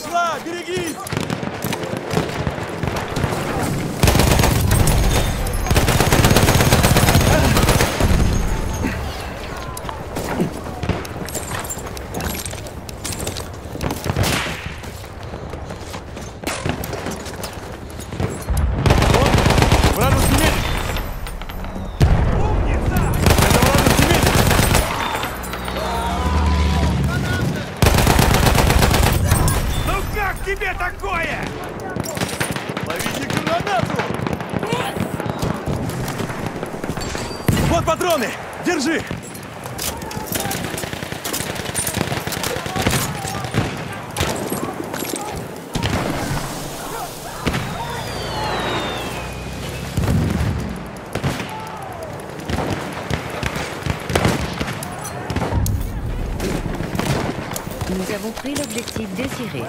пошла! Берегись! тебе такое? Ловите гранату! Вот патроны! Держи! Nous avons pris l'objectif désiré.